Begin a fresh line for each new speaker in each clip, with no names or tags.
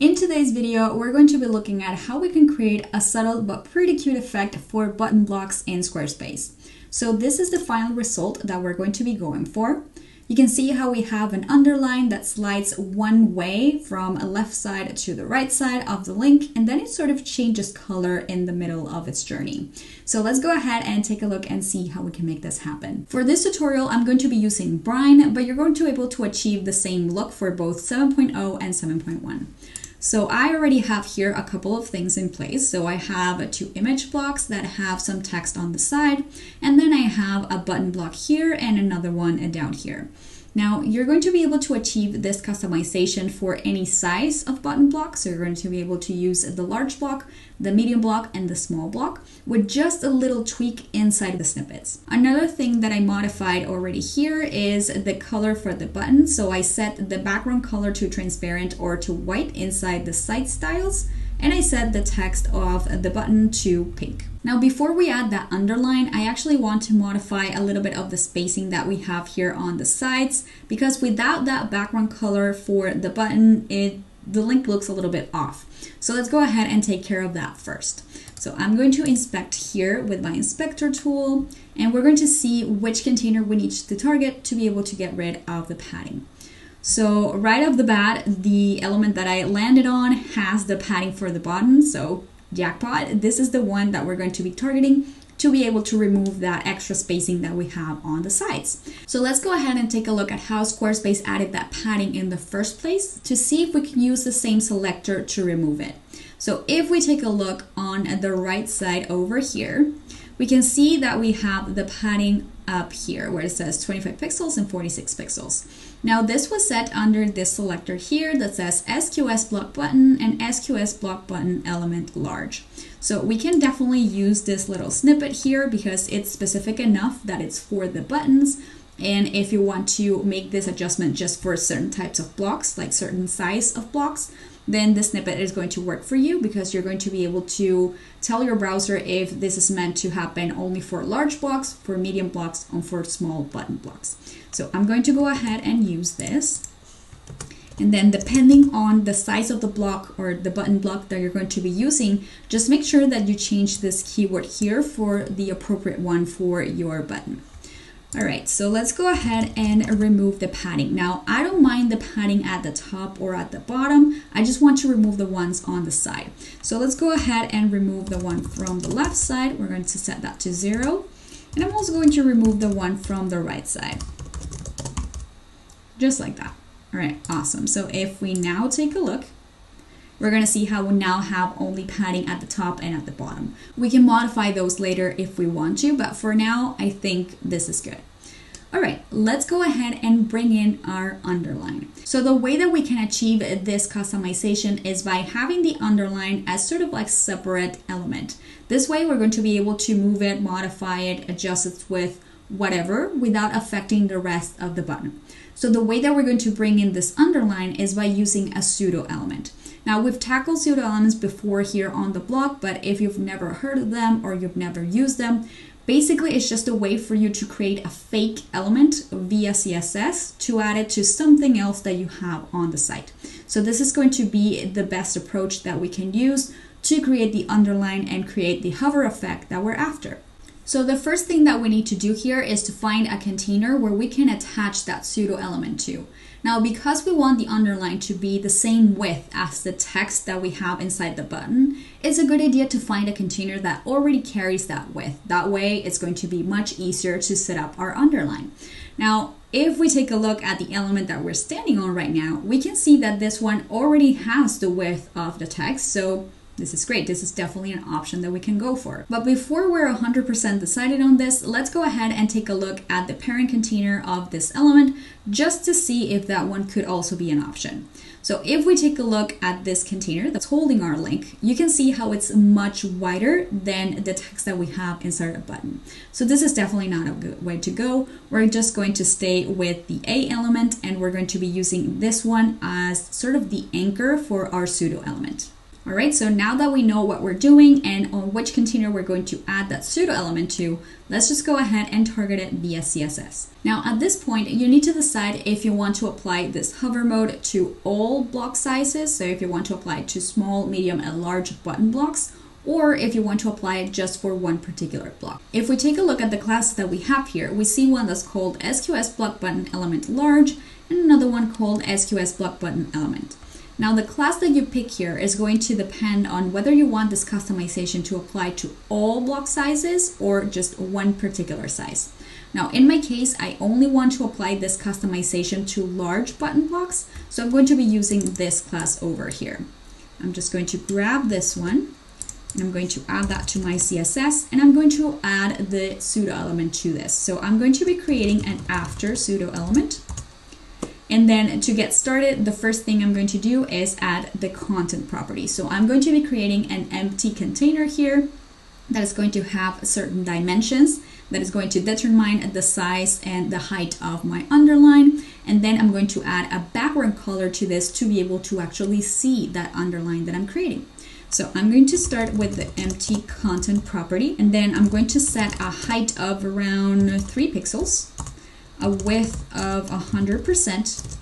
In today's video, we're going to be looking at how we can create a subtle but pretty cute effect for button blocks in Squarespace. So this is the final result that we're going to be going for. You can see how we have an underline that slides one way from a left side to the right side of the link, and then it sort of changes color in the middle of its journey. So let's go ahead and take a look and see how we can make this happen. For this tutorial, I'm going to be using Brine, but you're going to be able to achieve the same look for both 7.0 and 7.1. So I already have here a couple of things in place. So I have two image blocks that have some text on the side, and then I have a button block here and another one down here. Now you're going to be able to achieve this customization for any size of button block. So you're going to be able to use the large block, the medium block, and the small block with just a little tweak inside the snippets. Another thing that I modified already here is the color for the button. So I set the background color to transparent or to white inside the site styles and I set the text of the button to pink. Now before we add that underline, I actually want to modify a little bit of the spacing that we have here on the sides because without that background color for the button, it the link looks a little bit off. So let's go ahead and take care of that first. So I'm going to inspect here with my inspector tool and we're going to see which container we need to target to be able to get rid of the padding. So right off the bat, the element that I landed on has the padding for the bottom, so jackpot. This is the one that we're going to be targeting to be able to remove that extra spacing that we have on the sides. So let's go ahead and take a look at how Squarespace added that padding in the first place to see if we can use the same selector to remove it. So if we take a look on the right side over here, we can see that we have the padding up here where it says 25 pixels and 46 pixels. Now this was set under this selector here that says SQS block button and SQS block button element large. So we can definitely use this little snippet here because it's specific enough that it's for the buttons. And if you want to make this adjustment just for certain types of blocks, like certain size of blocks, then this snippet is going to work for you because you're going to be able to tell your browser if this is meant to happen only for large blocks, for medium blocks, or for small button blocks. So I'm going to go ahead and use this. And then depending on the size of the block or the button block that you're going to be using, just make sure that you change this keyword here for the appropriate one for your button. All right, so let's go ahead and remove the padding. Now, I don't mind the padding at the top or at the bottom. I just want to remove the ones on the side. So let's go ahead and remove the one from the left side. We're going to set that to zero. And I'm also going to remove the one from the right side. Just like that. All right, awesome. So if we now take a look, we're going to see how we now have only padding at the top and at the bottom. We can modify those later if we want to, but for now, I think this is good. All right, let's go ahead and bring in our underline. So the way that we can achieve this customization is by having the underline as sort of like separate element. This way we're going to be able to move it, modify it, adjust it with whatever without affecting the rest of the button. So the way that we're going to bring in this underline is by using a pseudo element. Now we've tackled pseudo elements before here on the blog, but if you've never heard of them or you've never used them, basically it's just a way for you to create a fake element via CSS to add it to something else that you have on the site. So this is going to be the best approach that we can use to create the underline and create the hover effect that we're after. So the first thing that we need to do here is to find a container where we can attach that pseudo element to. Now, because we want the underline to be the same width as the text that we have inside the button, it's a good idea to find a container that already carries that width. That way, it's going to be much easier to set up our underline. Now, if we take a look at the element that we're standing on right now, we can see that this one already has the width of the text. So this is great. This is definitely an option that we can go for. But before we're 100% decided on this, let's go ahead and take a look at the parent container of this element just to see if that one could also be an option. So if we take a look at this container that's holding our link, you can see how it's much wider than the text that we have inside a button. So this is definitely not a good way to go. We're just going to stay with the A element and we're going to be using this one as sort of the anchor for our pseudo element. All right, so now that we know what we're doing and on which container we're going to add that pseudo element to, let's just go ahead and target it via CSS. Now at this point, you need to decide if you want to apply this hover mode to all block sizes. So if you want to apply it to small, medium, and large button blocks, or if you want to apply it just for one particular block. If we take a look at the classes that we have here, we see one that's called SQS block button element large and another one called SQS block button element. Now the class that you pick here is going to depend on whether you want this customization to apply to all block sizes or just one particular size. Now in my case, I only want to apply this customization to large button blocks, so I'm going to be using this class over here. I'm just going to grab this one and I'm going to add that to my CSS and I'm going to add the pseudo element to this. So I'm going to be creating an after pseudo element and then to get started, the first thing I'm going to do is add the content property. So I'm going to be creating an empty container here that is going to have certain dimensions that is going to determine the size and the height of my underline. And then I'm going to add a background color to this to be able to actually see that underline that I'm creating. So I'm going to start with the empty content property and then I'm going to set a height of around three pixels a width of 100%.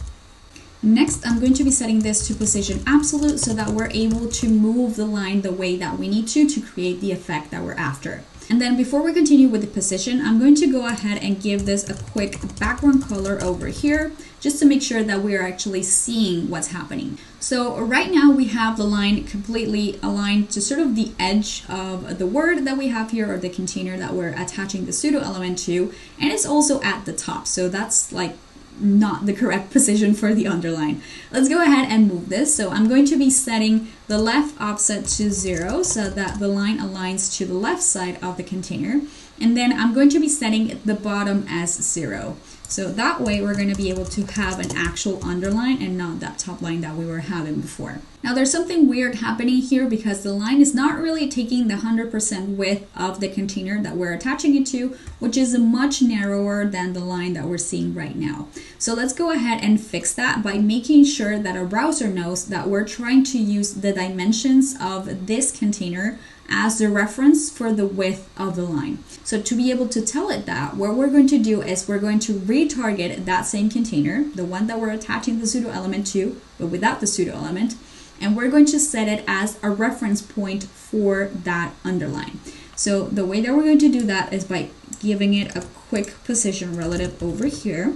Next, I'm going to be setting this to position absolute so that we're able to move the line the way that we need to to create the effect that we're after. And then before we continue with the position, I'm going to go ahead and give this a quick background color over here, just to make sure that we are actually seeing what's happening. So right now we have the line completely aligned to sort of the edge of the word that we have here or the container that we're attaching the pseudo element to, and it's also at the top. So that's like not the correct position for the underline. Let's go ahead and move this. So I'm going to be setting the left offset to zero so that the line aligns to the left side of the container. And then I'm going to be setting the bottom as zero. So that way we're going to be able to have an actual underline and not that top line that we were having before. Now there's something weird happening here because the line is not really taking the 100% width of the container that we're attaching it to, which is much narrower than the line that we're seeing right now. So let's go ahead and fix that by making sure that our browser knows that we're trying to use the dimensions of this container as the reference for the width of the line. So to be able to tell it that, what we're going to do is we're going to retarget that same container, the one that we're attaching the pseudo element to, but without the pseudo element, and we're going to set it as a reference point for that underline. So the way that we're going to do that is by giving it a quick position relative over here.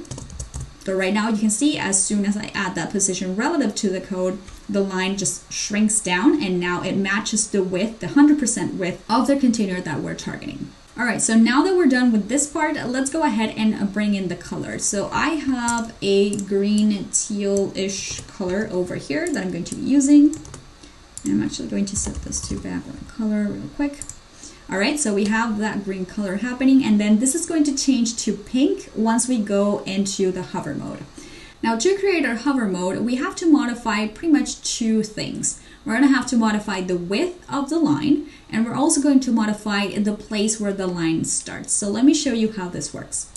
So right now you can see as soon as I add that position relative to the code, the line just shrinks down and now it matches the width, the 100% width of the container that we're targeting. All right, so now that we're done with this part, let's go ahead and bring in the color. So I have a green teal-ish color over here that I'm going to be using. I'm actually going to set this to background color real quick. All right, so we have that green color happening and then this is going to change to pink once we go into the hover mode. Now to create our hover mode, we have to modify pretty much two things. We're to have to modify the width of the line and we're also going to modify the place where the line starts. So let me show you how this works.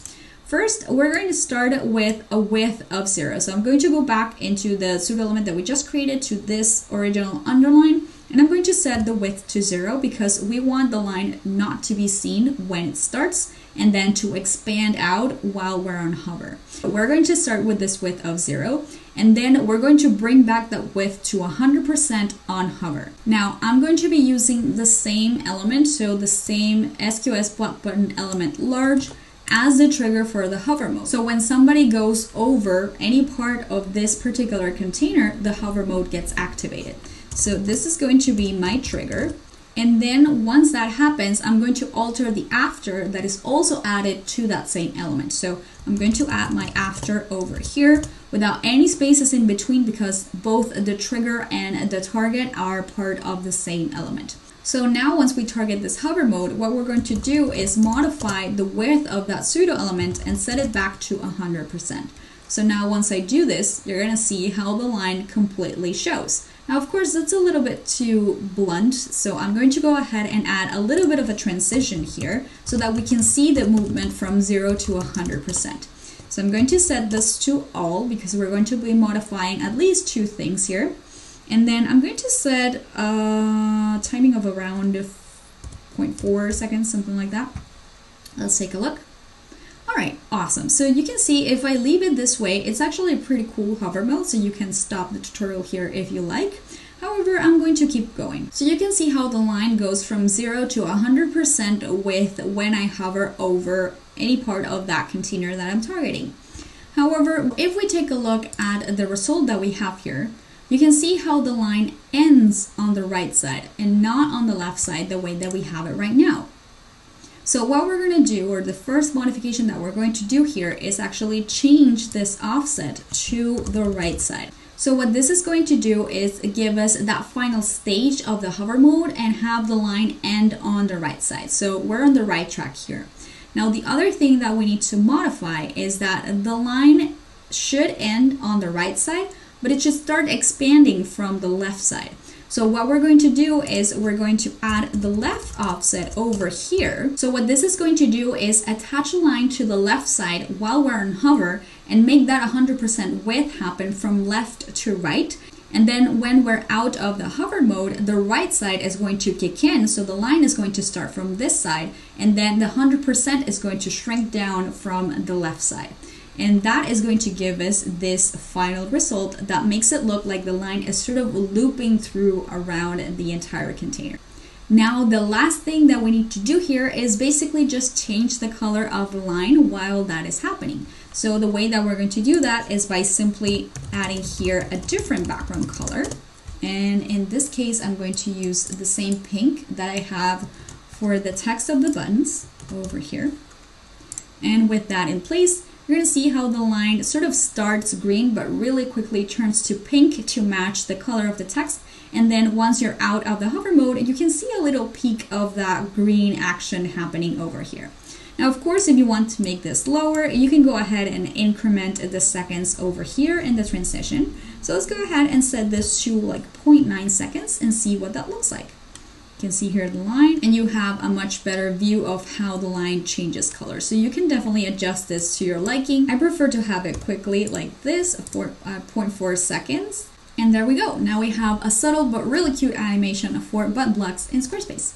First, we're going to start with a width of zero. So I'm going to go back into the pseudo element that we just created to this original underline and I'm going to set the width to zero because we want the line not to be seen when it starts and then to expand out while we're on hover. We're going to start with this width of zero and then we're going to bring back that width to 100% on hover. Now I'm going to be using the same element, so the same SQS block button element large as the trigger for the hover mode. So when somebody goes over any part of this particular container, the hover mode gets activated. So this is going to be my trigger. And then once that happens, I'm going to alter the after that is also added to that same element. So I'm going to add my after over here without any spaces in between because both the trigger and the target are part of the same element. So now once we target this hover mode, what we're going to do is modify the width of that pseudo element and set it back to 100%. So now once I do this, you're gonna see how the line completely shows. Now, of course, that's a little bit too blunt, so I'm going to go ahead and add a little bit of a transition here so that we can see the movement from 0 to 100%. So I'm going to set this to all because we're going to be modifying at least two things here. And then I'm going to set a timing of around 0.4 seconds, something like that. Let's take a look. All right, awesome. So you can see if I leave it this way, it's actually a pretty cool hover mode, so you can stop the tutorial here if you like. However, I'm going to keep going. So you can see how the line goes from 0 to 100% with when I hover over any part of that container that I'm targeting. However, if we take a look at the result that we have here, you can see how the line ends on the right side and not on the left side the way that we have it right now. So what we're going to do, or the first modification that we're going to do here is actually change this offset to the right side. So what this is going to do is give us that final stage of the hover mode and have the line end on the right side. So we're on the right track here. Now the other thing that we need to modify is that the line should end on the right side, but it should start expanding from the left side. So what we're going to do is we're going to add the left offset over here. So what this is going to do is attach a line to the left side while we're on hover and make that 100% width happen from left to right. And then when we're out of the hover mode, the right side is going to kick in. So the line is going to start from this side and then the 100% is going to shrink down from the left side. And that is going to give us this final result that makes it look like the line is sort of looping through around the entire container. Now the last thing that we need to do here is basically just change the color of the line while that is happening. So the way that we're going to do that is by simply adding here a different background color. And in this case, I'm going to use the same pink that I have for the text of the buttons over here. And with that in place, you're going to see how the line sort of starts green but really quickly turns to pink to match the color of the text. And then once you're out of the hover mode, you can see a little peek of that green action happening over here. Now, of course, if you want to make this lower, you can go ahead and increment the seconds over here in the transition. So let's go ahead and set this to like 0.9 seconds and see what that looks like can see here the line and you have a much better view of how the line changes color. So you can definitely adjust this to your liking. I prefer to have it quickly like this, for uh, 0.4 seconds. And there we go. Now we have a subtle but really cute animation for button blocks in Squarespace.